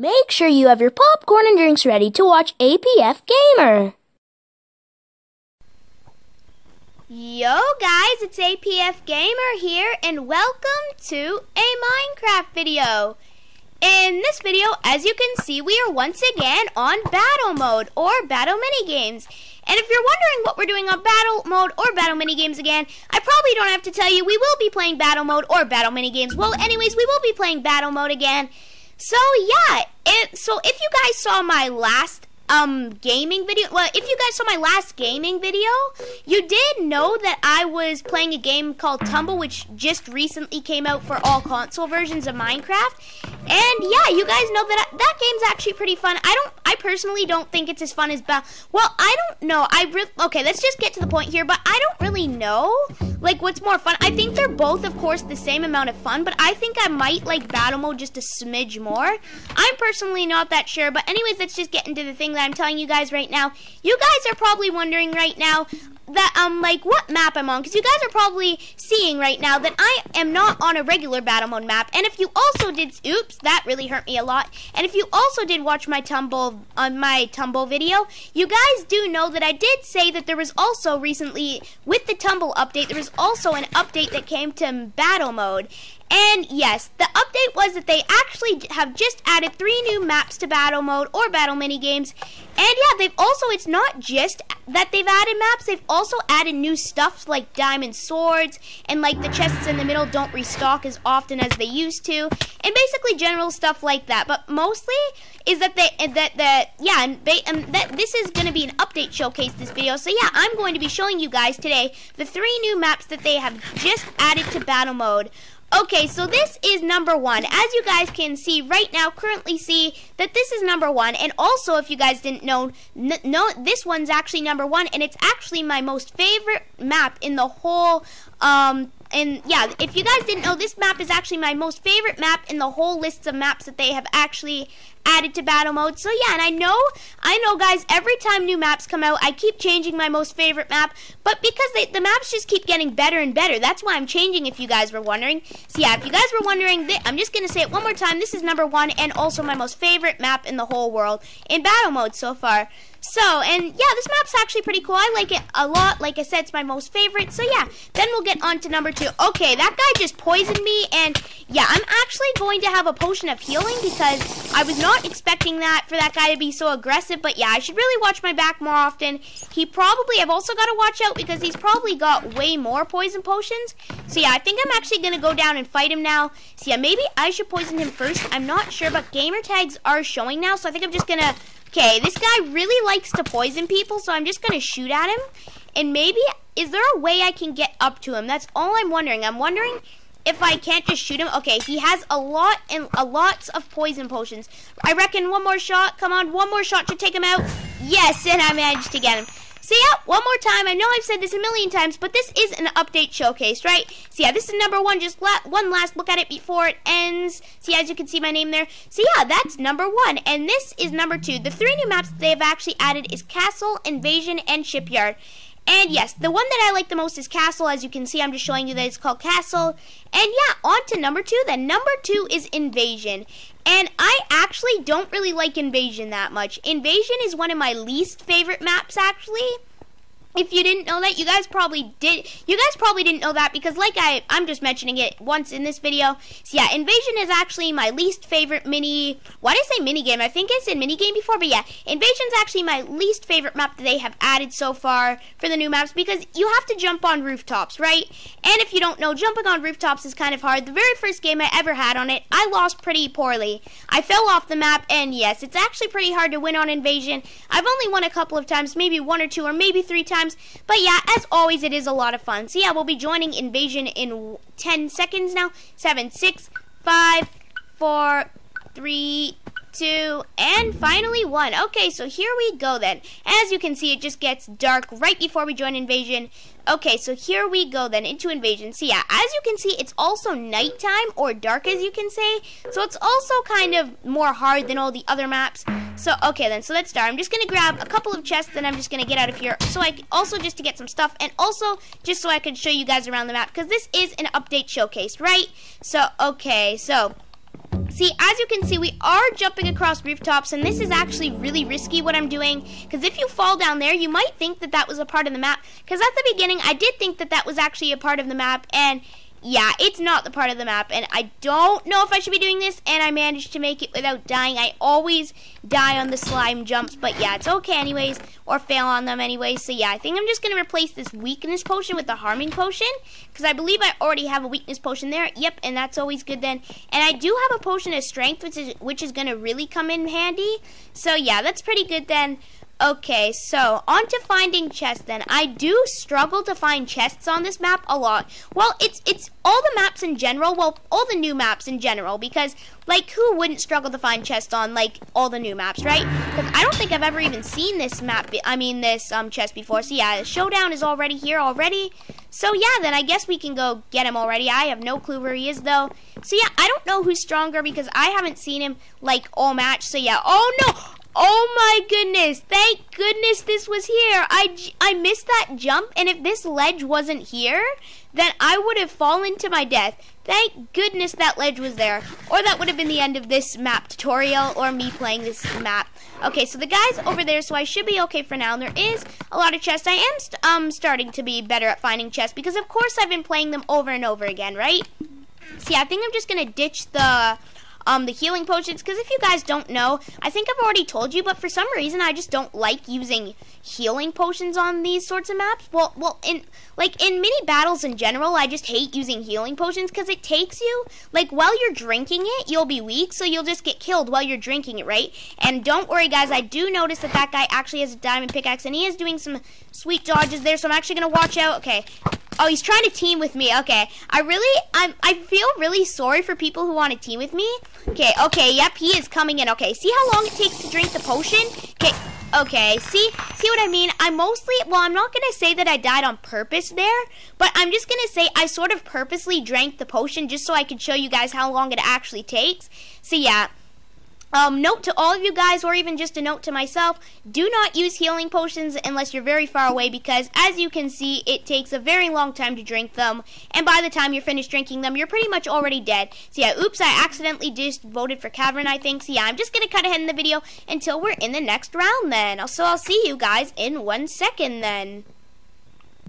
Make sure you have your popcorn and drinks ready to watch APF Gamer. Yo guys, it's APF Gamer here and welcome to a Minecraft video. In this video, as you can see, we are once again on battle mode or battle minigames. And if you're wondering what we're doing on battle mode or battle minigames again, I probably don't have to tell you we will be playing battle mode or battle minigames. Well, anyways, we will be playing battle mode again. So yeah, it, so if you guys saw my last um gaming video well if you guys saw my last gaming video you did know that i was playing a game called tumble which just recently came out for all console versions of minecraft. And yeah you guys know that that game's actually pretty fun. I don't i personally don't think it's as fun as ba- well i don't know i re- okay let's just get to the point here but i don't really know like what's more fun. I think they're both of course the same amount of fun but i think i might like battle mode just a smidge more. I'm personally not that sure but anyways let's just get into the thing that I'm telling you guys right now. You guys are probably wondering right now that um like what map I'm on because you guys are probably seeing right now that I am not on a regular battle mode map. And if you also did oops that really hurt me a lot. And if you also did watch my tumble on my tumble video you guys do know that I did say that there was also recently with the tumble update there was also an update that came to battle mode and yes, the update was that they actually have just added three new maps to battle mode or battle mini games. And yeah, they've also, it's not just that they've added maps, they've also added new stuff like diamond swords and like the chests in the middle don't restock as often as they used to. And basically general stuff like that. But mostly is that they, that, that, yeah, and, they, and that this is going to be an update showcase this video. So yeah, I'm going to be showing you guys today the three new maps that they have just added to battle mode. Okay, so this is number one. As you guys can see right now, currently see that this is number one. And also, if you guys didn't know, no, this one's actually number one. And it's actually my most favorite map in the whole um, and yeah, if you guys didn't know, this map is actually my most favorite map in the whole list of maps that they have actually added to battle mode. So yeah, and I know, I know guys, every time new maps come out, I keep changing my most favorite map, but because they, the maps just keep getting better and better, that's why I'm changing if you guys were wondering. So yeah, if you guys were wondering, I'm just going to say it one more time, this is number one and also my most favorite map in the whole world in battle mode so far. So, and yeah, this map's actually pretty cool. I like it a lot. Like I said, it's my most favorite. So yeah, then we'll get on to number two. Okay, that guy just poisoned me, and yeah, I'm actually going to have a potion of healing because I was not expecting that for that guy to be so aggressive. But yeah, I should really watch my back more often. He probably, I've also got to watch out because he's probably got way more poison potions. So yeah, I think I'm actually going to go down and fight him now. So yeah, maybe I should poison him first. I'm not sure, but gamer tags are showing now, so I think I'm just going to Okay, this guy really likes to poison people, so I'm just going to shoot at him. And maybe, is there a way I can get up to him? That's all I'm wondering. I'm wondering if I can't just shoot him. Okay, he has a lot and a lots of poison potions. I reckon one more shot. Come on, one more shot should take him out. Yes, and I managed to get him. So yeah, one more time. I know I've said this a million times, but this is an update showcase, right? So yeah, this is number one. Just la one last look at it before it ends. See, as you can see my name there. So yeah, that's number one. And this is number two. The three new maps they've actually added is Castle, Invasion, and Shipyard. And yes, the one that I like the most is Castle. As you can see, I'm just showing you that it's called Castle. And yeah, on to number two then. Number two is Invasion. And I actually don't really like Invasion that much. Invasion is one of my least favorite maps, actually if you didn't know that, you guys probably did. You guys probably didn't know that because, like I, I'm just mentioning it once in this video. So yeah, Invasion is actually my least favorite mini. Why did I say mini game? I think I said mini game before, but yeah, Invasion's actually my least favorite map that they have added so far for the new maps because you have to jump on rooftops, right? And if you don't know, jumping on rooftops is kind of hard. The very first game I ever had on it, I lost pretty poorly. I fell off the map, and yes, it's actually pretty hard to win on Invasion. I've only won a couple of times, maybe one or two, or maybe three times times. But yeah, as always, it is a lot of fun. So yeah, we'll be joining Invasion in 10 seconds now. 7, 6, 5, 4, 3, two, and finally one. Okay, so here we go then. As you can see, it just gets dark right before we join Invasion. Okay, so here we go then into Invasion. So yeah, as you can see, it's also nighttime, or dark as you can say. So it's also kind of more hard than all the other maps. So, okay then, so let's start. I'm just going to grab a couple of chests, then I'm just going to get out of here. So I, also just to get some stuff, and also just so I can show you guys around the map, because this is an update showcase, right? So, okay, so... See, as you can see, we are jumping across rooftops, and this is actually really risky what I'm doing, because if you fall down there, you might think that that was a part of the map, because at the beginning, I did think that that was actually a part of the map, and yeah, it's not the part of the map, and I don't know if I should be doing this, and I managed to make it without dying. I always die on the slime jumps, but yeah, it's okay anyways, or fail on them anyways. So yeah, I think I'm just going to replace this weakness potion with the harming potion, because I believe I already have a weakness potion there. Yep, and that's always good then. And I do have a potion of strength, which is, which is going to really come in handy. So yeah, that's pretty good then. Okay, so on to finding chests then. I do struggle to find chests on this map a lot. Well, it's it's all the maps in general, well, all the new maps in general, because, like, who wouldn't struggle to find chests on, like, all the new maps, right? Because I don't think I've ever even seen this map, I mean, this um chest before. So, yeah, Showdown is already here already. So, yeah, then I guess we can go get him already. I have no clue where he is, though. So, yeah, I don't know who's stronger because I haven't seen him, like, all match. So, yeah, oh, no! Oh my goodness! Thank goodness this was here. I, I missed that jump, and if this ledge wasn't here, then I would have fallen to my death. Thank goodness that ledge was there. Or that would have been the end of this map tutorial, or me playing this map. Okay, so the guy's over there, so I should be okay for now. And there is a lot of chests. I am st um starting to be better at finding chests, because of course I've been playing them over and over again, right? See, I think I'm just going to ditch the um, the healing potions. Because if you guys don't know, I think I've already told you, but for some reason I just don't like using healing potions on these sorts of maps. Well, well, in like in mini battles in general, I just hate using healing potions because it takes you like while you're drinking it, you'll be weak, so you'll just get killed while you're drinking it, right? And don't worry, guys. I do notice that that guy actually has a diamond pickaxe, and he is doing some sweet dodges there. So I'm actually gonna watch out. Okay, Oh, he's trying to team with me. Okay. I really, I'm, I feel really sorry for people who want to team with me. Okay, okay, yep, he is coming in. Okay, see how long it takes to drink the potion? Okay, okay, see, see what I mean? I mostly, well, I'm not going to say that I died on purpose there, but I'm just going to say I sort of purposely drank the potion just so I could show you guys how long it actually takes. So yeah, um, note to all of you guys, or even just a note to myself, do not use healing potions unless you're very far away because, as you can see, it takes a very long time to drink them, and by the time you're finished drinking them, you're pretty much already dead. So yeah, oops, I accidentally just voted for Cavern, I think. So yeah, I'm just going to cut ahead in the video until we're in the next round then. So I'll see you guys in one second then.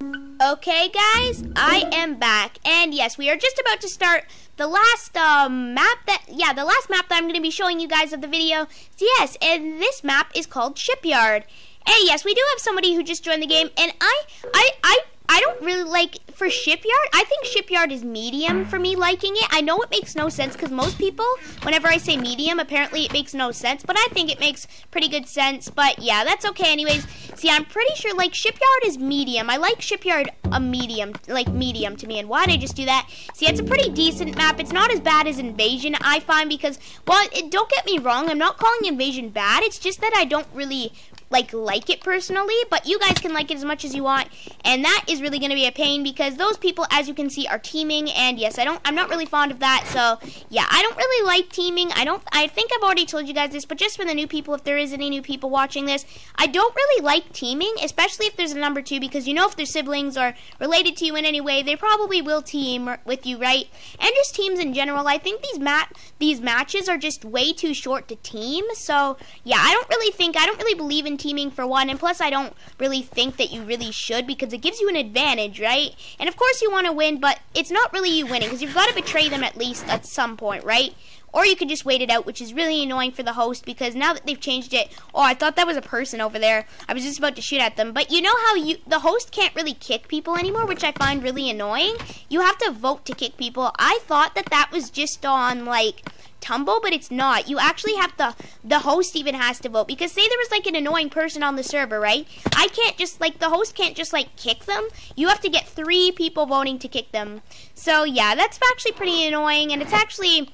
Okay, guys, I am back. And yes, we are just about to start the last um, map that, yeah, the last map that I'm going to be showing you guys of the video. So yes, and this map is called Shipyard. And yes, we do have somebody who just joined the game, and I, I, I I don't really like for Shipyard. I think Shipyard is medium for me liking it. I know it makes no sense because most people, whenever I say medium, apparently it makes no sense. But I think it makes pretty good sense. But yeah, that's okay. Anyways, see, I'm pretty sure like Shipyard is medium. I like Shipyard a medium, like medium to me. And why did I just do that? See, it's a pretty decent map. It's not as bad as Invasion, I find, because well, it, don't get me wrong. I'm not calling Invasion bad. It's just that I don't really like like it personally, but you guys can like it as much as you want, and that is really going to be a pain because those people, as you can see, are teaming, and yes, I don't, I'm not really fond of that, so yeah, I don't really like teaming. I don't, I think I've already told you guys this, but just for the new people, if there is any new people watching this, I don't really like teaming, especially if there's a number two, because you know if their siblings are related to you in any way, they probably will team with you, right? And just teams in general, I think these mat these matches are just way too short to team, so yeah, I don't really think, I don't really believe in teaming for one, and plus I don't really think that you really should because it gives you an advantage, right? And of course you want to win, but it's not really you winning because you've got to betray them at least at some point, right? Or you could just wait it out, which is really annoying for the host because now that they've changed it, oh, I thought that was a person over there. I was just about to shoot at them. But you know how you the host can't really kick people anymore, which I find really annoying? You have to vote to kick people. I thought that that was just on like tumble, but it's not. You actually have to, the host even has to vote. Because say there was like an annoying person on the server, right? I can't just, like, the host can't just, like, kick them. You have to get three people voting to kick them. So, yeah, that's actually pretty annoying, and it's actually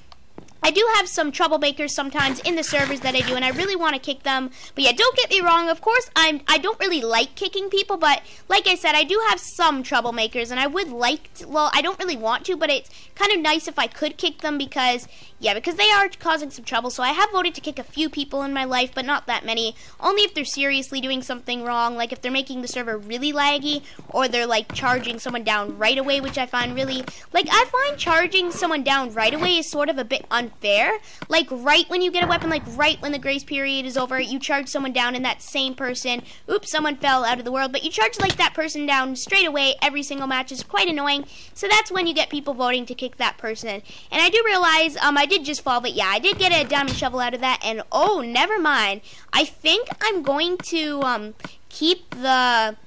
I do have some troublemakers sometimes in the servers that I do, and I really want to kick them. But yeah, don't get me wrong. Of course, I'm I don't really like kicking people, but like I said, I do have some troublemakers, and I would like. To, well, I don't really want to, but it's kind of nice if I could kick them because yeah, because they are causing some trouble. So I have voted to kick a few people in my life, but not that many. Only if they're seriously doing something wrong, like if they're making the server really laggy, or they're like charging someone down right away, which I find really like I find charging someone down right away is sort of a bit unfair unfair. Like right when you get a weapon, like right when the grace period is over, you charge someone down and that same person, oops, someone fell out of the world, but you charge like that person down straight away every single match is quite annoying. So that's when you get people voting to kick that person. And I do realize um I did just fall, but yeah, I did get a diamond shovel out of that and oh, never mind. I think I'm going to um keep the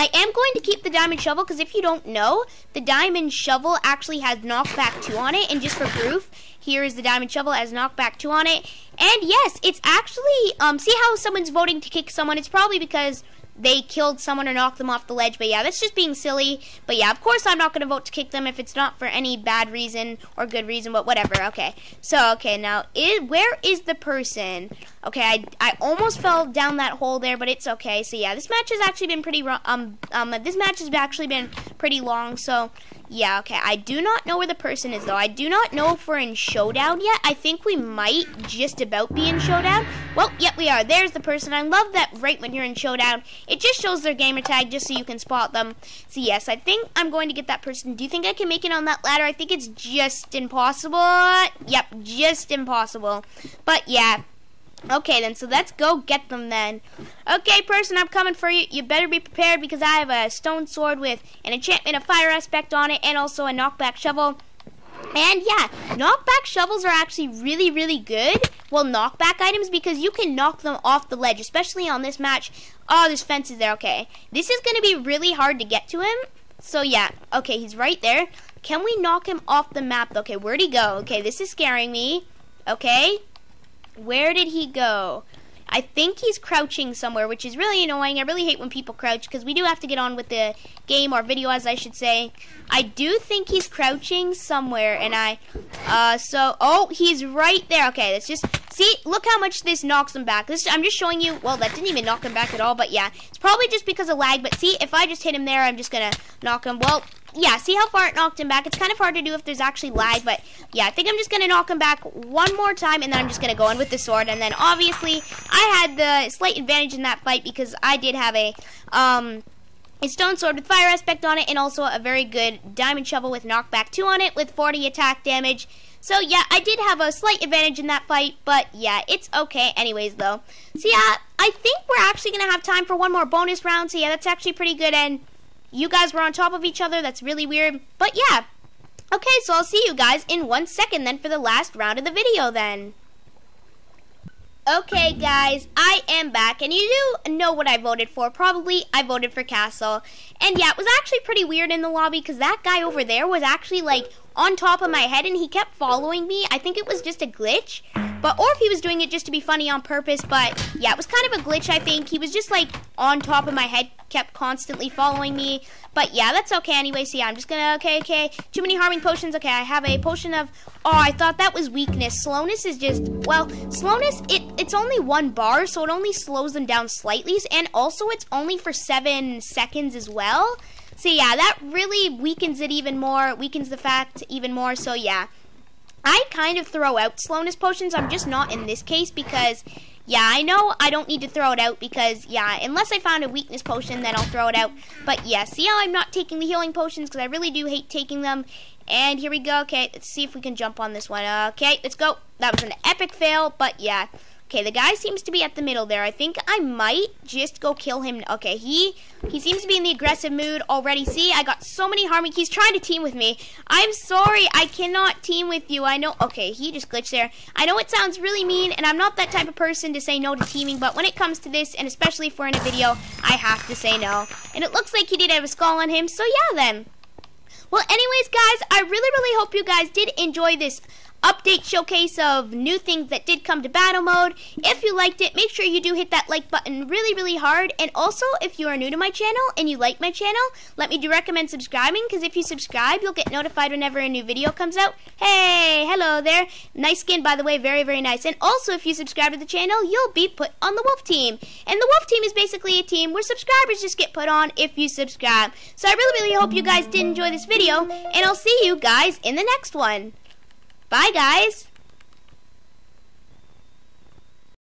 I am going to keep the diamond shovel because if you don't know, the diamond shovel actually has knockback 2 on it. And just for proof, here is the diamond shovel as knockback 2 on it. And yes, it's actually, um, see how someone's voting to kick someone? It's probably because they killed someone or knocked them off the ledge. But yeah, that's just being silly. But yeah, of course I'm not going to vote to kick them if it's not for any bad reason or good reason, but whatever. Okay. So, okay, now, is, where is the person? Okay, I, I almost fell down that hole there, but it's okay. So yeah, this match has actually been pretty, um, um, this match has actually been pretty long. So yeah, okay. I do not know where the person is, though. I do not know if we're in Showdown yet. I think we might just about be in Showdown. Well, yep, we are. There's the person. I love that right when you're in Showdown, it just shows their gamer tag just so you can spot them. So, yes, I think I'm going to get that person. Do you think I can make it on that ladder? I think it's just impossible. Yep, just impossible. But, yeah, Okay then, so let's go get them then. Okay, person, I'm coming for you. You better be prepared because I have a stone sword with an enchantment of fire aspect on it and also a knockback shovel. And yeah, knockback shovels are actually really, really good. Well, knockback items because you can knock them off the ledge, especially on this match. Oh, there's fences there. Okay. This is going to be really hard to get to him. So yeah, okay, he's right there. Can we knock him off the map? Okay, where'd he go? Okay, this is scaring me. Okay, where did he go? I think he's crouching somewhere, which is really annoying. I really hate when people crouch because we do have to get on with the game or video, as I should say. I do think he's crouching somewhere, and I, uh, so, oh, he's right there. Okay, let's just, see, look how much this knocks him back. This, I'm just showing you, well, that didn't even knock him back at all, but yeah, it's probably just because of lag, but see, if I just hit him there, I'm just gonna knock him, well, yeah, see how far it knocked him back? It's kind of hard to do if there's actually lag, but yeah, I think I'm just going to knock him back one more time, and then I'm just going to go in with the sword. And then obviously, I had the slight advantage in that fight because I did have a, um, a stone sword with fire aspect on it, and also a very good diamond shovel with knockback 2 on it with 40 attack damage. So yeah, I did have a slight advantage in that fight, but yeah, it's okay anyways though. So yeah, I think we're actually going to have time for one more bonus round, so yeah, that's actually pretty good, and you guys were on top of each other. That's really weird. But yeah. Okay, so I'll see you guys in one second then for the last round of the video then. Okay, guys, I am back, and you do know what I voted for. Probably I voted for Castle. And yeah, it was actually pretty weird in the lobby because that guy over there was actually like on top of my head and he kept following me. I think it was just a glitch. But or if he was doing it just to be funny on purpose, but yeah, it was kind of a glitch I think. He was just like on top of my head, kept constantly following me. But yeah, that's okay anyway. So yeah, I'm just gonna okay, okay. Too many harming potions. Okay, I have a potion of oh I thought that was weakness. Slowness is just well, slowness it it's only one bar, so it only slows them down slightly, and also it's only for seven seconds as well. So yeah, that really weakens it even more, weakens the fact even more. So yeah, I kind of throw out slowness potions. I'm just not in this case because yeah, I know I don't need to throw it out because, yeah, unless I found a weakness potion, then I'll throw it out. But, yeah, see how I'm not taking the healing potions because I really do hate taking them. And here we go. Okay, let's see if we can jump on this one. Okay, let's go. That was an epic fail, but, yeah. Okay, the guy seems to be at the middle there. I think I might just go kill him. Okay, he he seems to be in the aggressive mood already. See, I got so many harming. He's trying to team with me. I'm sorry, I cannot team with you. I know. Okay, he just glitched there. I know it sounds really mean, and I'm not that type of person to say no to teaming, but when it comes to this, and especially if we're in a video, I have to say no. And it looks like he did have a skull on him, so yeah then. Well, anyways, guys, I really, really hope you guys did enjoy this update showcase of new things that did come to battle mode. If you liked it, make sure you do hit that like button really, really hard. And also, if you are new to my channel and you like my channel, let me do recommend subscribing because if you subscribe, you'll get notified whenever a new video comes out. Hey, hello there. Nice skin, by the way, very, very nice. And also, if you subscribe to the channel, you'll be put on the Wolf Team. And the Wolf Team is basically a team where subscribers just get put on if you subscribe. So I really, really hope you guys did enjoy this video, and I'll see you guys in the next one. Bye, guys.